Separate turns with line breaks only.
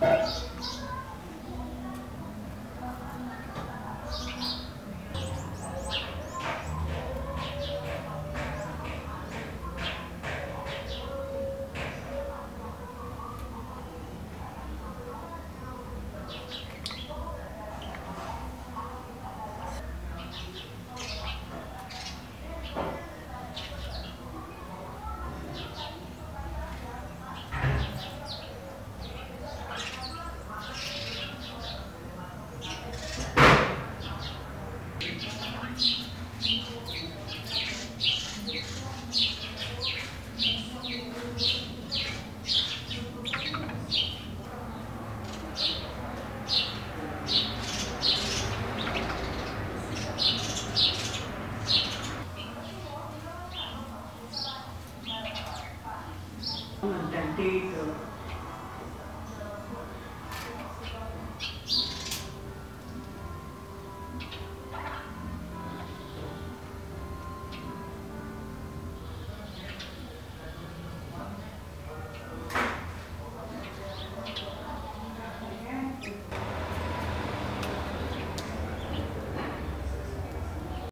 Thank date